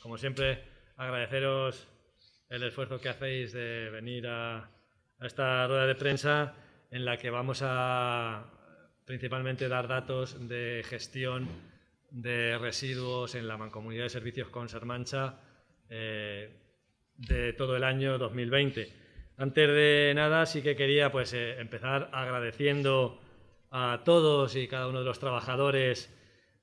como siempre, agradeceros el esfuerzo que hacéis de venir a, esta rueda de prensa en la que vamos a principalmente dar datos de gestión de residuos en la Mancomunidad de Servicios Consermancha eh, de todo el año 2020. Antes de nada, sí que quería pues, eh, empezar agradeciendo a todos y cada uno de los trabajadores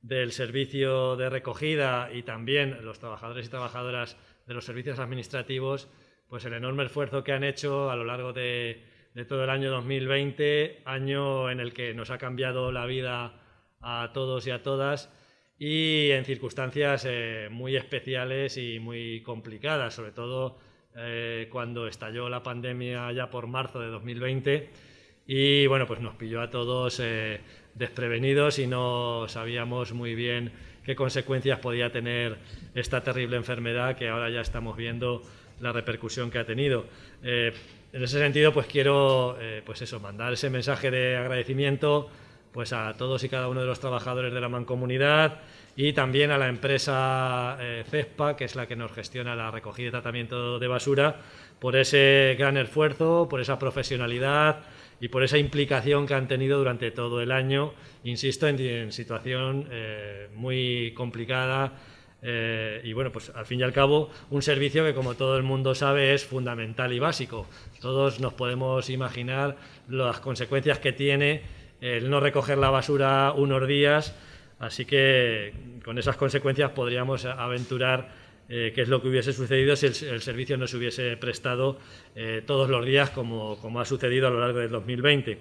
del servicio de recogida y también los trabajadores y trabajadoras de los servicios administrativos, pues el enorme esfuerzo que han hecho a lo largo de, todo el año 2020, año en el que nos ha cambiado la vida a todos y a todas y en circunstancias eh, muy especiales y muy complicadas, sobre todo eh, cuando estalló la pandemia ya por marzo de 2020 y bueno, pues nos pilló a todos eh, desprevenidos y no sabíamos muy bien qué consecuencias podía tener esta terrible enfermedad que ahora ya estamos viendo la repercusión que ha tenido. Eh, en ese sentido, pues quiero eh, pues eso, mandar ese mensaje de agradecimiento pues a todos y cada uno de los trabajadores de la mancomunidad y también a la empresa eh, CESPA, que es la que nos gestiona la recogida y tratamiento de basura, por ese gran esfuerzo, por esa profesionalidad y por esa implicación que han tenido durante todo el año, insisto, en, situación eh, muy complicada. Eh, y bueno, pues al fin y al cabo, un servicio que como todo el mundo sabe es fundamental y básico. Todos nos podemos imaginar las consecuencias que tiene el no recoger la basura unos días, así que con esas consecuencias podríamos aventurar eh, qué es lo que hubiese sucedido si el, servicio no se hubiese prestado eh, todos los días como, ha sucedido a lo largo del 2020.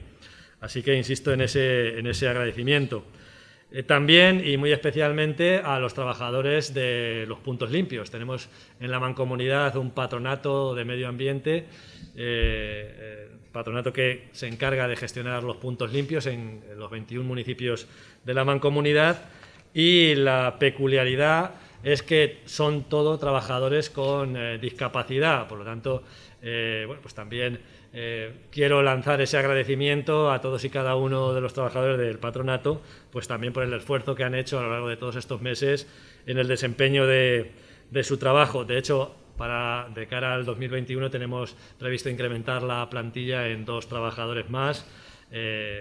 Así que insisto en ese, en ese agradecimiento. Eh, también y muy especialmente a los trabajadores de los puntos limpios. Tenemos en la mancomunidad un patronato de medio ambiente, patronato que se encarga de gestionar los puntos limpios en los 21 municipios de la mancomunidad y la peculiaridad es que son todos trabajadores con eh, discapacidad. Por lo tanto, eh, bueno, pues también eh, quiero lanzar ese agradecimiento a todos y cada uno de los trabajadores del patronato, pues también por el esfuerzo que han hecho a lo largo de todos estos meses en el desempeño de, su trabajo. De hecho, para, de cara al 2021 tenemos previsto incrementar la plantilla en dos trabajadores más.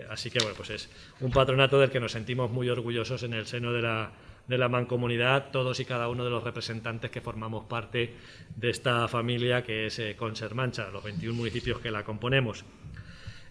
así que bueno, pues es un patronato del que nos sentimos muy orgullosos en el seno de la, de la mancomunidad, todos y cada uno de los representantes que formamos parte de esta familia que es eh, Consermancha, los 21 municipios que la componemos.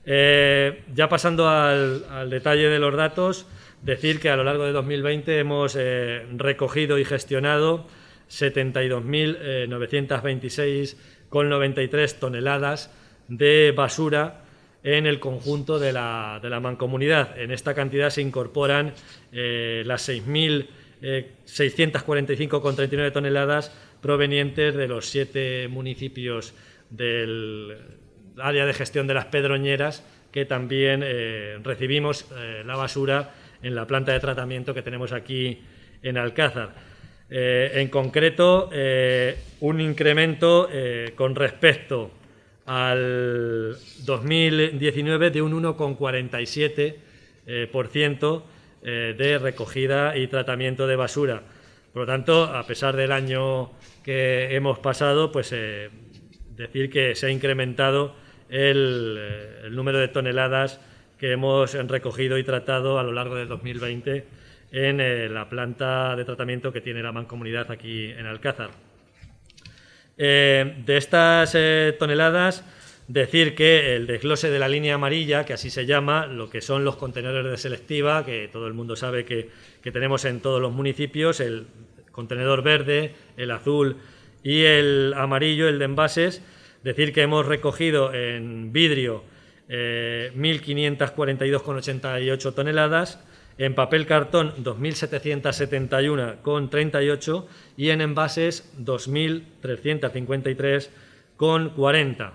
Eh, ya pasando al, detalle de los datos, decir que a lo largo de 2020 hemos eh, recogido y gestionado 72.926,93 toneladas de basura en el conjunto de la, mancomunidad. En esta cantidad se incorporan las 6.000 645,39 eh, toneladas provenientes de los siete municipios del área de gestión de las Pedroñeras, que también eh, recibimos eh, la basura en la planta de tratamiento que tenemos aquí en Alcázar. en concreto, un incremento con respecto al 2019 de un 1,47%. Eh, de recogida y tratamiento de basura. Por lo tanto, a pesar del año que hemos pasado, pues eh, decir que se ha incrementado el, eh, el, número de toneladas que hemos recogido y tratado a lo largo del 2020 en la planta de tratamiento que tiene la mancomunidad aquí en Alcázar. de estas toneladas, Decir que el desglose de la línea amarilla, que así se llama, lo que son los contenedores de selectiva, que todo el mundo sabe que, tenemos en todos los municipios, el contenedor verde, el azul y el amarillo, el de envases, decir que hemos recogido en vidrio 1.542,88 eh, toneladas, en papel cartón 2.771,38 y en envases 2.353,40.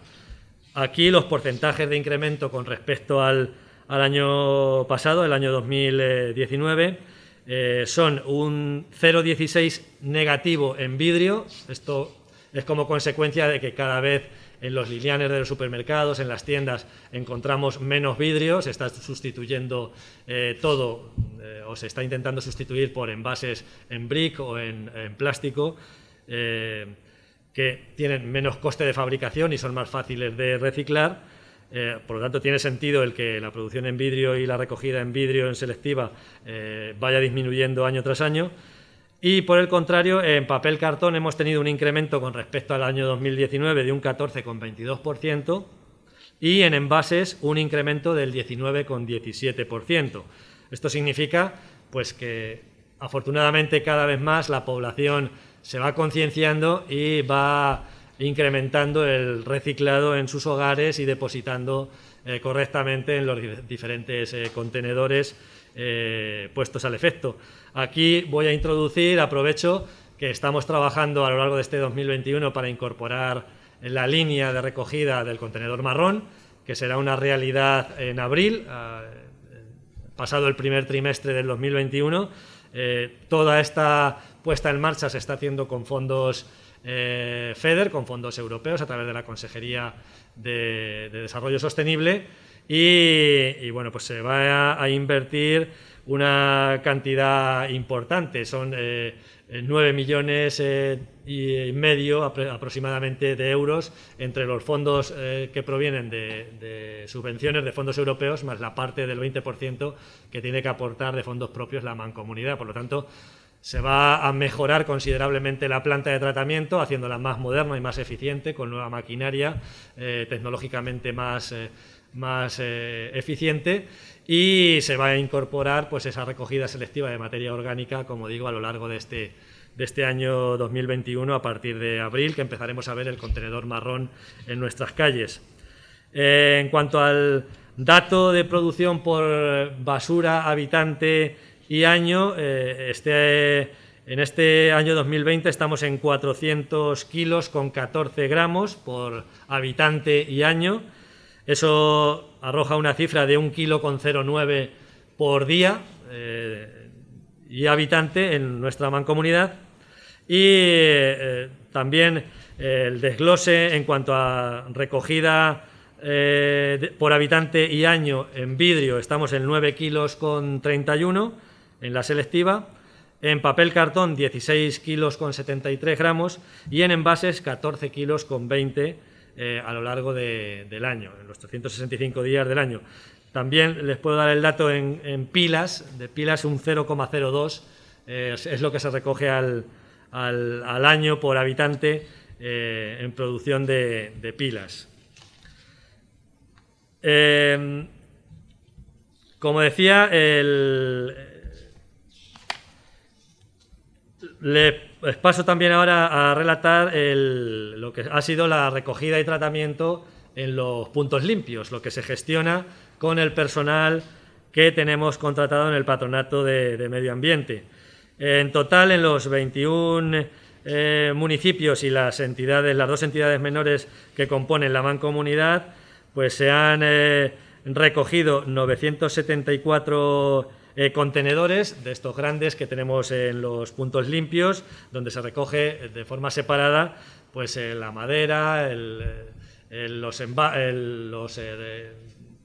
Aquí los porcentajes de incremento con respecto al, año pasado, el año 2019, eh, son un 0,16 negativo en vidrio. Esto es como consecuencia de que cada vez en los lilianes de los supermercados, en las tiendas, encontramos menos vidrio, se está sustituyendo eh, todo, eh, o se está intentando sustituir por envases en brick o en plástico. Que tienen menos coste de fabricación y son más fáciles de reciclar. Eh, por lo tanto, tiene sentido el que la producción en vidrio y la recogida en vidrio en selectiva eh, vaya disminuyendo año tras año. Y por el contrario, en papel cartón hemos tenido un incremento con respecto al año 2019 de un 14,22% y en envases un incremento del 19,17%. Esto significa pues, que afortunadamente cada vez más la población se va concienciando y va incrementando el reciclado en sus hogares y depositando eh, correctamente en los diferentes eh, contenedores eh, puestos al efecto. Aquí voy a introducir, aprovecho que estamos trabajando a lo largo de este 2021 para incorporar la línea de recogida del contenedor marrón, que será una realidad en abril, pasado el primer trimestre del 2021. toda esta puesta en marcha se está haciendo con fondos eh, FEDER, con fondos europeos a través de la Consejería de, Desarrollo Sostenible y, bueno, pues se va a, invertir una cantidad importante, son 9 eh, millones eh, y medio aproximadamente de euros entre los fondos que provienen de, subvenciones de fondos europeos más la parte del 20% que tiene que aportar de fondos propios la mancomunidad. Por lo tanto, se va a mejorar considerablemente la planta de tratamiento, haciéndola más moderna y más eficiente, con nueva maquinaria eh, tecnológicamente más, eh, más eh, eficiente y se va a incorporar pues, esa recogida selectiva de materia orgánica, como digo, a lo largo de este, de este año 2021, a partir de abril, que empezaremos a ver el contenedor marrón en nuestras calles. en cuanto al dato de producción por basura habitante y año, eh, este, en este año 2020 estamos en 400 kilos con 14 gramos por habitante y año. Eso arroja una cifra de un kilo con 0,9 por día eh, y habitante en nuestra mancomunidad. Y eh, también el desglose en cuanto a recogida por habitante y año en vidrio, estamos en 9 kilos con 31 en la selectiva, en papel cartón 16 kilos con 73 gramos y en envases 14 kilos con 20 eh, a lo largo del año, en los 365 días del año. También les puedo dar el dato en, pilas, de pilas un 0,02 eh, es, lo que se recoge al, año por habitante eh, en producción de, pilas. como decía, el, Les paso también ahora a relatar lo que ha sido la recogida y tratamiento en los puntos limpios, lo que se gestiona con el personal que tenemos contratado en el Patronato de, Medio Ambiente. En total, en los 21 eh, municipios y las entidades, las dos entidades menores que componen la mancomunidad, pues se han eh, recogido 974 eh, contenedores de estos grandes que tenemos en los puntos limpios, donde se recoge de forma separada pues, eh, la madera, eh, los,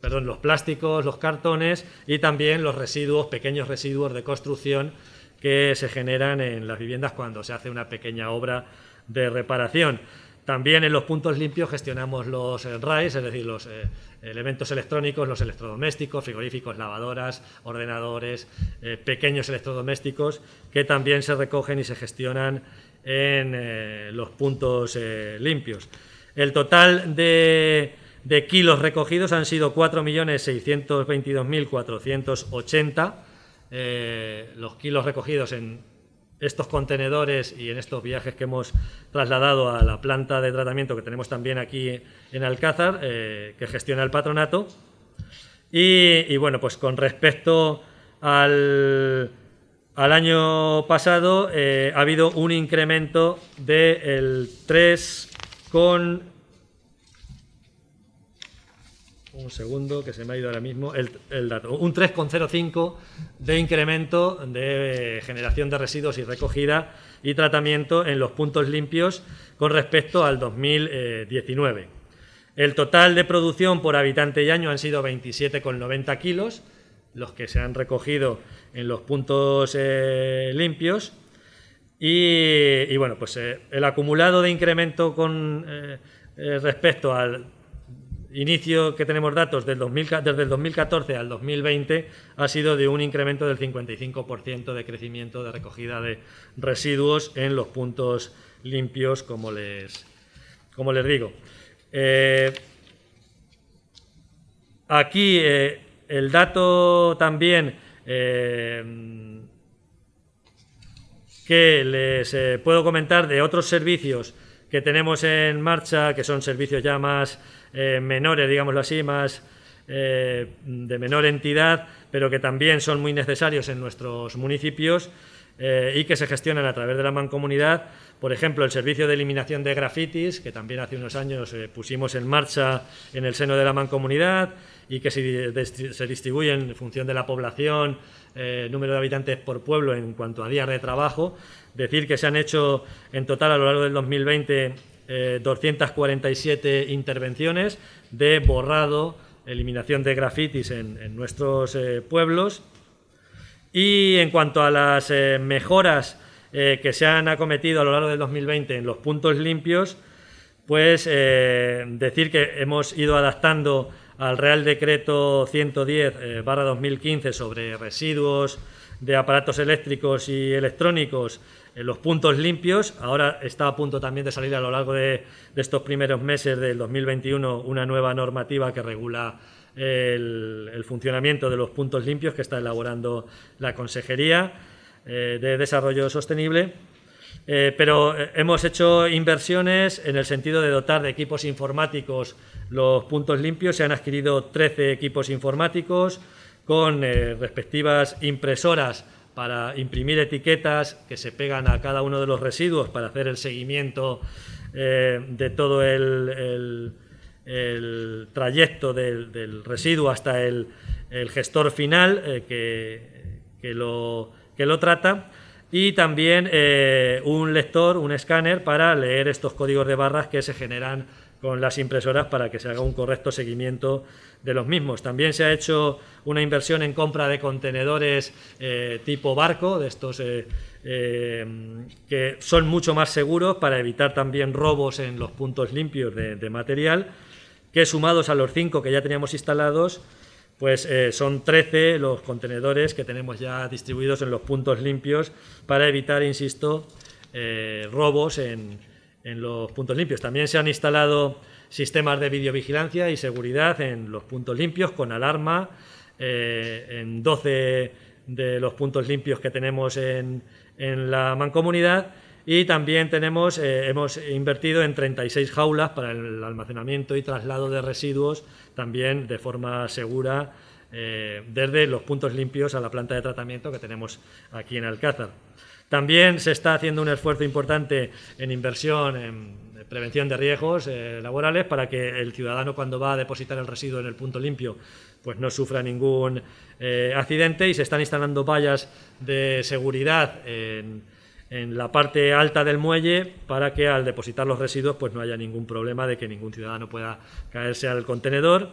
los plásticos, los cartones y también los residuos, pequeños residuos de construcción que se generan en las viviendas cuando se hace una pequeña obra de reparación. También en los puntos limpios gestionamos los RAIs, es decir, los eh, elementos electrónicos, los electrodomésticos, frigoríficos, lavadoras, ordenadores, eh, pequeños electrodomésticos que también se recogen y se gestionan en eh, los puntos limpios. El total de, de, kilos recogidos han sido 4.622.480. los kilos recogidos en estos contenedores y en estos viajes que hemos trasladado a la planta de tratamiento que tenemos también aquí en Alcázar, eh, que gestiona el patronato. Y, bueno, pues con respecto al, año pasado eh, ha habido un incremento del 3 con un segundo que se me ha ido ahora mismo el, dato. Un 3,05 de incremento de generación de residuos y recogida y tratamiento en los puntos limpios con respecto al 2019. El total de producción por habitante y año han sido 27,90 kilos, los que se han recogido en los puntos eh, limpios. Y, bueno, pues eh, el acumulado de incremento con eh, respecto al inicio que tenemos datos desde el 2014 al 2020 ha sido de un incremento del 55% de crecimiento de recogida de residuos en los puntos limpios, como les, como les digo. aquí el dato también que les eh, puedo comentar de otros servicios que tenemos en marcha, que son servicios ya más eh, menores, digámoslo así, más eh, de menor entidad, pero que también son muy necesarios en nuestros municipios y que se gestionan a través de la mancomunidad. Por ejemplo, el servicio de eliminación de grafitis, que también hace unos años pusimos en marcha en el seno de la mancomunidad y que se, distribuye en función de la población eh, número de habitantes por pueblo en cuanto a días de trabajo. Decir que se han hecho en total a lo largo del 2020 247 eh, intervenciones de borrado, eliminación de grafitis en, nuestros eh, pueblos. Y en cuanto a las mejoras que se han acometido a lo largo del 2020 en los puntos limpios, pues decir que hemos ido adaptando al Real Decreto 110 2015 eh, sobre residuos de aparatos eléctricos y electrónicos en los puntos limpios. Ahora está a punto también de salir a lo largo de, estos primeros meses del 2021 una nueva normativa que regula el, funcionamiento de los puntos limpios que está elaborando la Consejería eh, de Desarrollo Sostenible. Eh, pero hemos hecho inversiones en el sentido de dotar de equipos informáticos los puntos limpios. Se han adquirido 13 equipos informáticos con eh, respectivas impresoras para imprimir etiquetas que se pegan a cada uno de los residuos para hacer el seguimiento eh, de todo el, trayecto del, residuo hasta el, gestor final eh, que, lo, trata y también un lector, un escáner para leer estos códigos de barras que se generan con las impresoras para que se haga un correcto seguimiento de los mismos. También se ha hecho una inversión en compra de contenedores eh, tipo barco, de estos eh, eh, que son mucho más seguros para evitar también robos en los puntos limpios de, material, que sumados a los cinco que ya teníamos instalados, pues son 13 los contenedores que tenemos ya distribuidos en los puntos limpios para evitar, insisto, robos en, en los puntos limpios. También se han instalado sistemas de videovigilancia y seguridad en los puntos limpios con alarma eh, en 12 de los puntos limpios que tenemos en, la mancomunidad y también tenemos, eh, hemos invertido en 36 jaulas para el almacenamiento y traslado de residuos también de forma segura eh, desde los puntos limpios a la planta de tratamiento que tenemos aquí en Alcázar. También se está haciendo un esfuerzo importante en inversión en prevención de riesgos eh, laborales para que el ciudadano cuando va a depositar el residuo en el punto limpio pues no sufra ningún accidente y se están instalando vallas de seguridad en, la parte alta del muelle para que al depositar los residuos pues no haya ningún problema de que ningún ciudadano pueda caerse al contenedor.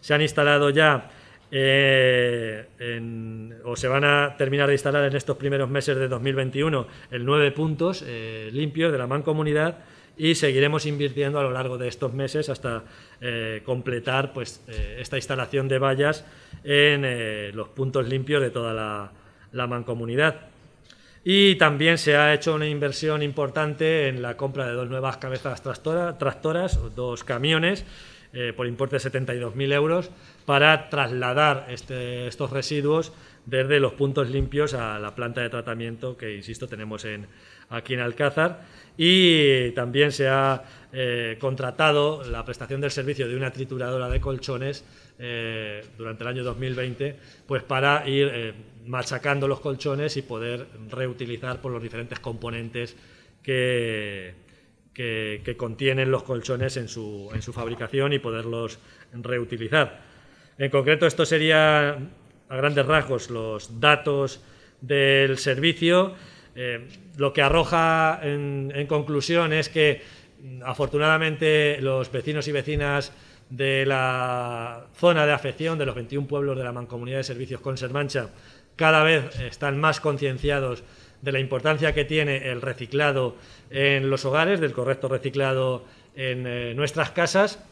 Se han instalado ya eh, o se van a terminar de instalar en estos primeros meses de 2021 el nueve puntos eh, limpios de la mancomunidad y seguiremos invirtiendo a lo largo de estos meses hasta eh, completar pues, esta instalación de vallas en los puntos limpios de toda la, mancomunidad. Y también se ha hecho una inversión importante en la compra de dos nuevas cabezas tractoras dos camiones, eh, por importe de 72.000 euros para trasladar este, estos residuos desde los puntos limpios a la planta de tratamiento que, insisto, tenemos en, aquí en Alcázar. Y también se ha eh, contratado la prestación del servicio de una trituradora de colchones eh, durante el año 2020 pues para ir machacando los colchones y poder reutilizar por los diferentes componentes que, que, contienen los colchones en su, en su fabricación y poderlos reutilizar. En concreto, esto sería a grandes rasgos los datos del servicio. Eh, lo que arroja en, conclusión es que afortunadamente los vecinos y vecinas de la zona de afección de los 21 pueblos de la Mancomunidad de Servicios Conservancha cada vez están más concienciados de la importancia que tiene el reciclado en los hogares, del correcto reciclado en eh, nuestras casas.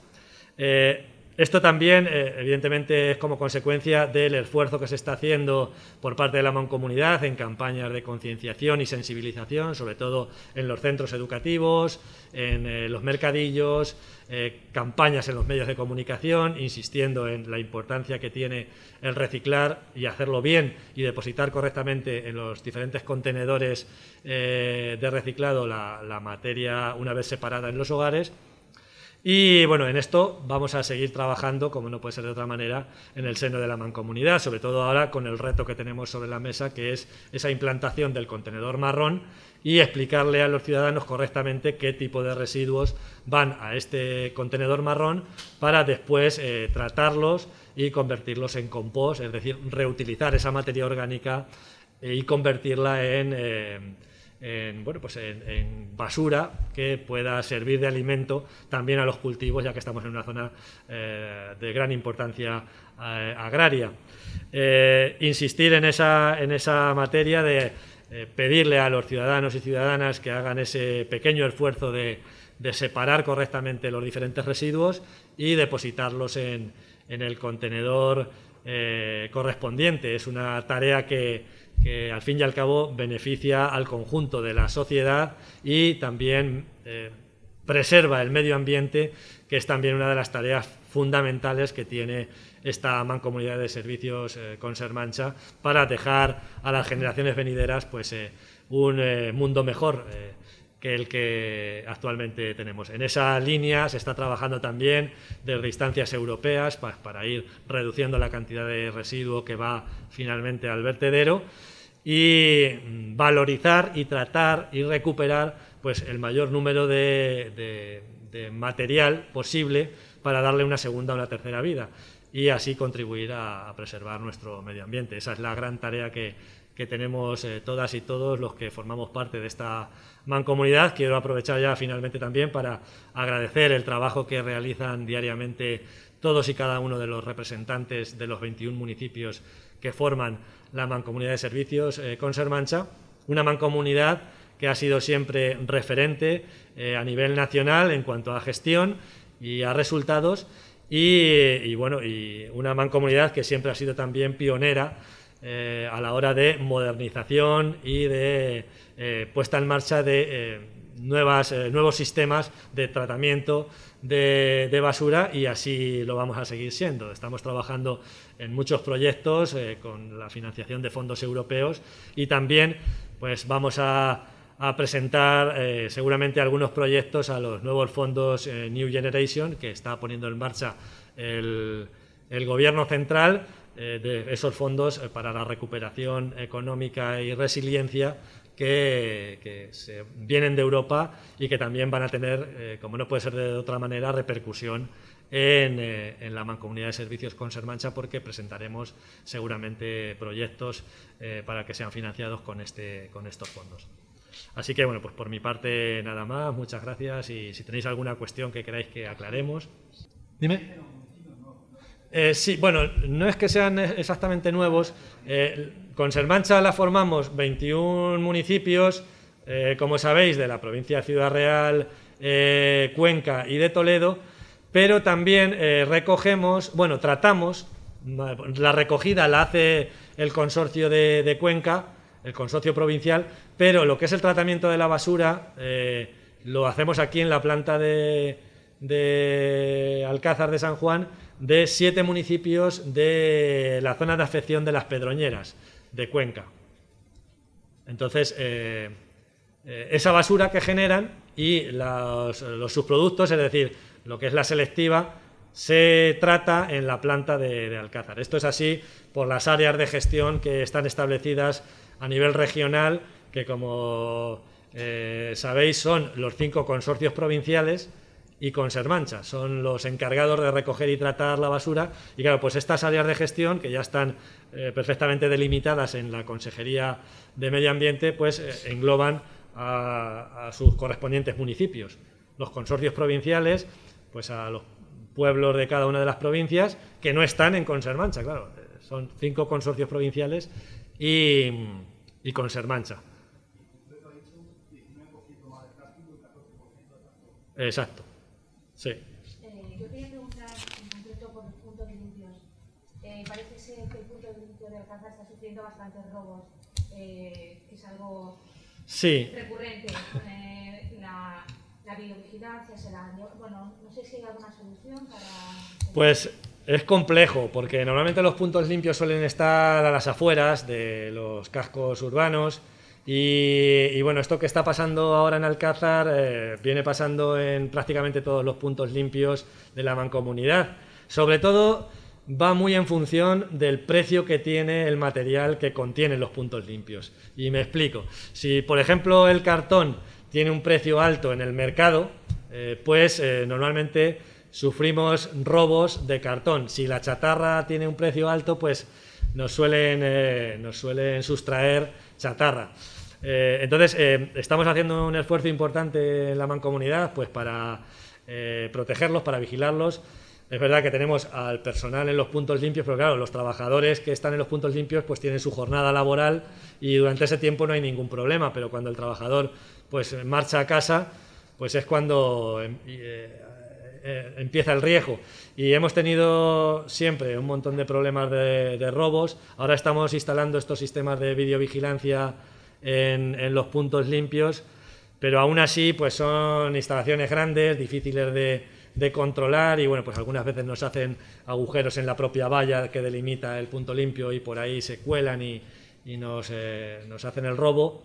Eh, esto también, eh, evidentemente, es como consecuencia del esfuerzo que se está haciendo por parte de la mancomunidad en campañas de concienciación y sensibilización, sobre todo en los centros educativos, en eh, los mercadillos, eh, campañas en los medios de comunicación, insistiendo en la importancia que tiene el reciclar y hacerlo bien y depositar correctamente en los diferentes contenedores de reciclado la materia una vez separada en los hogares y bueno, en esto vamos a seguir trabajando, como no puede ser de otra manera, en el seno de la mancomunidad, sobre todo ahora con el reto que tenemos sobre la mesa, que es esa implantación del contenedor marrón y explicarle a los ciudadanos correctamente qué tipo de residuos van a este contenedor marrón para después eh, tratarlos y convertirlos en compost, es decir, reutilizar esa materia orgánica y convertirla en... Eh, pues en, basura que pueda servir de alimento también a los cultivos, ya que estamos en una zona eh, de gran importancia eh, agraria. Eh, insistir en esa, en esa materia de pedirle a los ciudadanos y ciudadanas que hagan ese pequeño esfuerzo de, separar correctamente los diferentes residuos y depositarlos en el contenedor correspondiente. Es una tarea que, que al fin y al cabo beneficia al conjunto de la sociedad y también eh, preserva el medio ambiente, que es también una de las tareas fundamentales que tiene esta mancomunidad de servicios eh, con Sermancha para dejar a las generaciones venideras pues, eh, un mundo mejor que el que actualmente tenemos. En esa línea se está trabajando también desde instancias europeas para ir reduciendo la cantidad de residuo que va finalmente al vertedero y mm, valorizar y tratar y recuperar pues, el mayor número de, material posible para darle una segunda o una tercera vida y así contribuir a, preservar nuestro medio ambiente. Esa es la gran tarea que, que tenemos eh, todas y todos los que formamos parte de esta mancomunidad. Quiero aprovechar ya finalmente también para agradecer el trabajo que realizan diariamente todos y cada uno de los representantes de los 21 municipios que forman la mancomunidad de servicios eh, una mancomunidad que ha sido siempre referente eh, a nivel nacional en cuanto a gestión y a resultados y, bueno, y una mancomunidad que siempre ha sido también pionera eh, a la hora de modernización y de eh, puesta en marcha de eh, nuevas, nuevos sistemas de tratamiento de, basura y así lo vamos a seguir siendo. Estamos trabajando en muchos proyectos con la financiación de fondos europeos y también pues vamos a, presentar seguramente algunos proyectos a los nuevos fondos New Generation que está poniendo en marcha el, el Gobierno central eh, de esos fondos eh, para la recuperación económica y resiliencia que, se vienen de Europa y que también van a tener, eh, como no puede ser de otra manera, repercusión en, la mancomunidad de servicios con Sermancha porque presentaremos seguramente proyectos para que sean financiados con, este, con estos fondos. Así que, bueno, pues por mi parte nada más, muchas gracias y si tenéis alguna cuestión que queráis que aclaremos. Dime. Eh, sí, bueno, no es que sean exactamente nuevos. Eh, con Sermancha la formamos 21 municipios, eh, como sabéis, de la provincia de Ciudad Real, Cuenca y de Toledo, pero también recogemos, bueno, tratamos, la recogida la hace el consorcio de, Cuenca, el consorcio provincial, pero lo que es el tratamiento de la basura lo hacemos aquí en la planta de Alcázar de San Juan de siete municipios de la zona de afección de las Pedroñeras, de Cuenca. Entonces, eh, eh, esa basura que generan y los, subproductos, es decir, lo que es la selectiva, se trata en la planta de, Alcázar. Esto es así por las áreas de gestión que están establecidas a nivel regional, que como eh, sabéis son los cinco consorcios provinciales y con Sermancha. Son los encargados de recoger y tratar la basura. Y claro, pues estas áreas de gestión, que ya están eh, perfectamente delimitadas en la Consejería de Medio Ambiente, pues eh, engloban a, a, sus correspondientes municipios. Los consorcios provinciales, pues a los pueblos de cada una de las provincias, que no están en Consermancha, claro. Eh, son cinco consorcios provinciales y, y Consermancha. Exacto. Sí. Eh, yo quería preguntar en concreto por los puntos limpios. Eh, parece ser que el punto limpio de Alcázar está sufriendo bastantes robos, eh, que es algo Sí. recurrente. Eh, la, la videovigilancia será. Bueno, no sé si hay alguna solución para. Pues es complejo, porque normalmente los puntos limpios suelen estar a las afueras de los cascos urbanos. Y, bueno, esto que está pasando ahora en Alcázar eh, viene pasando en prácticamente todos los puntos limpios de la mancomunidad. Sobre todo va muy en función del precio que tiene el material que contienen los puntos limpios. Y me explico. Si, por ejemplo, el cartón tiene un precio alto en el mercado, eh, pues eh, normalmente sufrimos robos de cartón. Si la chatarra tiene un precio alto, pues nos suelen, nos suelen sustraer chatarra. Eh, entonces, eh, estamos haciendo un esfuerzo importante en la mancomunidad pues, para eh, protegerlos, para vigilarlos. Es verdad que tenemos al personal en los puntos limpios, pero claro, los trabajadores que están en los puntos limpios pues tienen su jornada laboral y durante ese tiempo no hay ningún problema, pero cuando el trabajador pues marcha a casa, pues es cuando em, empieza el riesgo. Y hemos tenido siempre un montón de problemas de, de robos. Ahora estamos instalando estos sistemas de videovigilancia en, los puntos limpios, pero aún así pues son instalaciones grandes, difíciles de, de controlar y bueno, pues algunas veces nos hacen agujeros en la propia valla que delimita el punto limpio y por ahí se cuelan y, eh, nos, hacen el robo.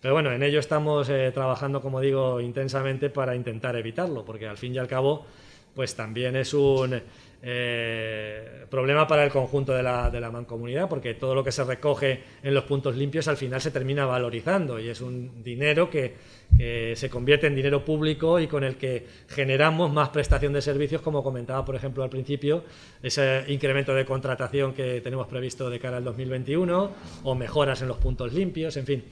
Pero bueno, en ello estamos eh, trabajando, como digo, intensamente para intentar evitarlo, porque al fin y al cabo, pues también es un eh, problema para el conjunto de la, de la, mancomunidad, porque todo lo que se recoge en los puntos limpios al final se termina valorizando y es un dinero que, que, se convierte en dinero público y con el que generamos más prestación de servicios, como comentaba, por ejemplo, al principio, ese incremento de contratación que tenemos previsto de cara al 2021 o mejoras en los puntos limpios, en fin.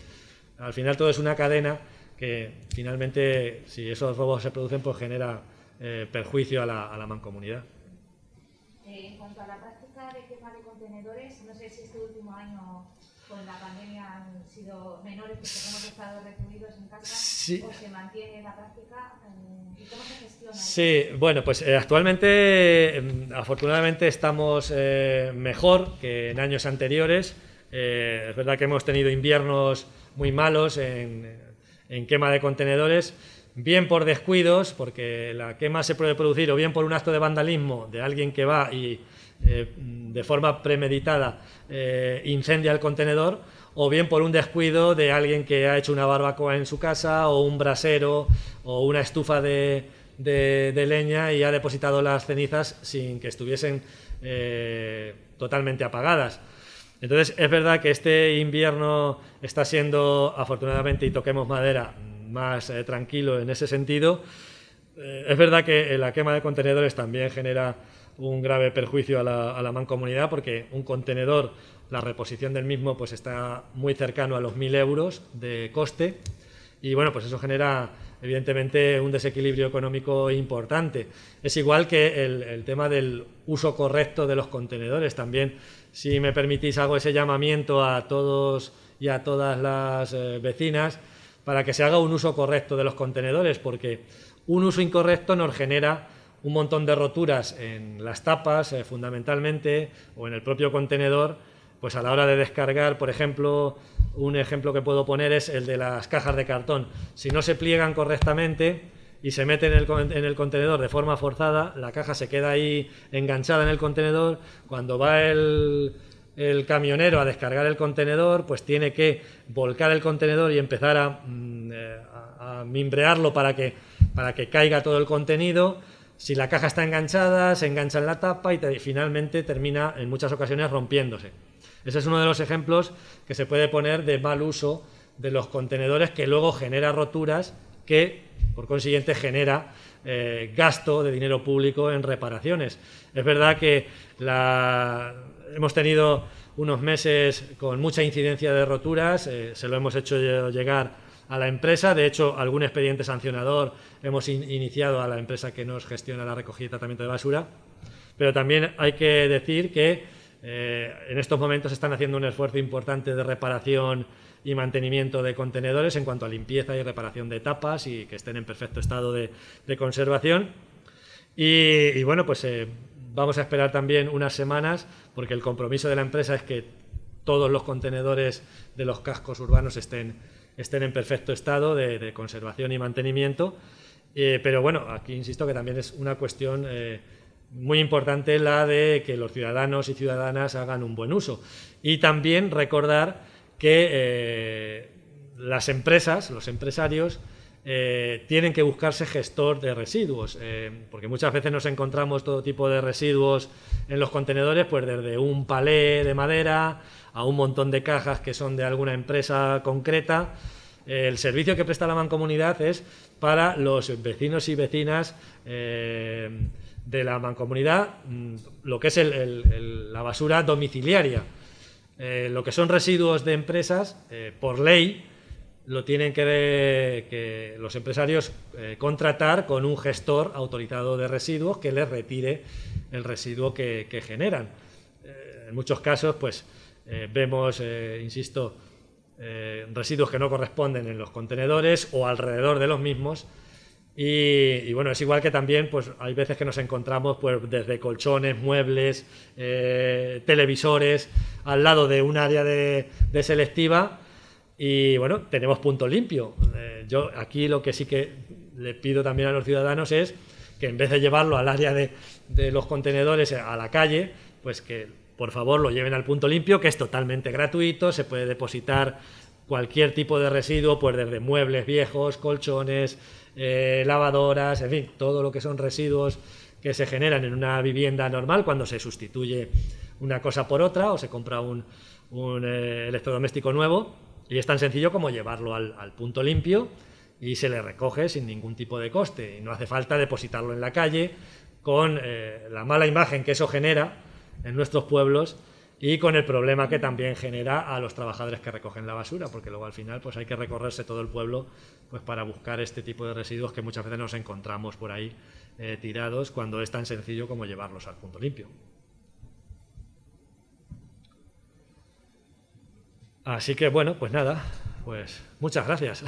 Al final todo es una cadena que finalmente, si esos robos se producen, pues genera eh, perjuicio a la, a la mancomunidad. Eh, en cuanto a la práctica de quema de contenedores, no sé si este último año con la pandemia han sido menores porque hemos estado recluidos en casa sí. o se mantiene la práctica eh, y cómo se gestiona. Sí, bueno, pues eh, actualmente mm, afortunadamente estamos eh, mejor que en años anteriores. Eh, es verdad que hemos tenido inviernos muy malos en, en quema de contenedores, bien por descuidos, porque la quema se puede producir o bien por un acto de vandalismo de alguien que va y eh, de forma premeditada eh, incendia el contenedor, o bien por un descuido de alguien que ha hecho una barbacoa en su casa, o un brasero, o una estufa de, de, leña y ha depositado las cenizas sin que estuviesen eh, totalmente apagadas. Entonces, es verdad que este invierno está siendo, afortunadamente, y toquemos madera, más eh, tranquilo en ese sentido. Eh, es verdad que la quema de contenedores también genera un grave perjuicio a la, a la, mancomunidad porque un contenedor, la reposición del mismo, pues está muy cercano a los 1.000 euros de coste y bueno, pues eso genera evidentemente un desequilibrio económico importante. Es igual que el, el tema del uso correcto de los contenedores también si me permitís, hago ese llamamiento a todos y a todas las eh, vecinas para que se haga un uso correcto de los contenedores, porque un uso incorrecto nos genera un montón de roturas en las tapas, eh, fundamentalmente, o en el propio contenedor, pues a la hora de descargar, por ejemplo, un ejemplo que puedo poner es el de las cajas de cartón. Si no se pliegan correctamente, y se mete en el, en el, contenedor de forma forzada, la caja se queda ahí enganchada en el contenedor, cuando va el, el camionero a descargar el contenedor, pues tiene que volcar el contenedor y empezar a, mm, eh, a, mimbrearlo para que, para que caiga todo el contenido. Si la caja está enganchada, se engancha en la tapa y te, finalmente termina en muchas ocasiones rompiéndose. Ese es uno de los ejemplos que se puede poner de mal uso de los contenedores que luego genera roturas que por consiguiente genera eh, gasto de dinero público en reparaciones. Es verdad que la, hemos tenido unos meses con mucha incidencia de roturas, eh, se lo hemos hecho llegar a la empresa, de hecho algún expediente sancionador hemos in, iniciado a la empresa que nos gestiona la recogida y tratamiento de basura, pero también hay que decir que eh, en estos momentos están haciendo un esfuerzo importante de reparación y mantenimiento de contenedores en cuanto a limpieza y reparación de tapas y que estén en perfecto estado de, conservación. Y, bueno, pues eh, vamos a esperar también unas semanas porque el compromiso de la empresa es que todos los contenedores de los cascos urbanos estén, estén en perfecto estado de, conservación y mantenimiento. Eh, pero bueno, aquí insisto que también es una cuestión eh, muy importante la de que los ciudadanos y ciudadanas hagan un buen uso. Y también recordar que eh, las empresas, los empresarios, tienen que buscarse gestor de residuos, porque muchas veces nos encontramos todo tipo de residuos en los contenedores, pues desde un palé de madera a un montón de cajas que son de alguna empresa concreta. El servicio que presta la mancomunidad es para los vecinos y vecinas eh, de la mancomunidad, mm, lo que es la basura domiciliaria. Eh, lo que son residuos de empresas, eh, por ley, lo tienen que, los empresarios contratar con un gestor autorizado de residuos que les retire el residuo que, generan. en muchos casos, pues eh, vemos, eh, insisto, eh, residuos que no corresponden en los contenedores o alrededor de los mismos. Y, bueno, es igual que también, pues hay veces que nos encontramos pues, desde colchones, muebles, televisores, al lado de un área de, selectiva y bueno, tenemos punto limpio. yo aquí lo que sí que le pido también a los ciudadanos es que en vez de llevarlo al área de, de los contenedores a la calle, pues que por favor lo lleven al punto limpio, que es totalmente gratuito, se puede depositar cualquier tipo de residuo, pues desde muebles viejos, colchones, eh, lavadoras, en fin, todo lo que son residuos que se generan en una vivienda normal cuando se sustituye una cosa por otra o se compra un, eh, electrodoméstico nuevo y es tan sencillo como llevarlo al, punto limpio y se le recoge sin ningún tipo de coste y no hace falta depositarlo en la calle con eh, la mala imagen que eso genera en nuestros pueblos y con el problema que también genera a los trabajadores que recogen la basura, porque luego al final pues hay que recorrerse todo el pueblo pues para buscar este tipo de residuos que muchas veces nos encontramos por ahí eh, tirados cuando es tan sencillo como llevarlos al punto limpio. Así que bueno, pues nada, pues muchas gracias.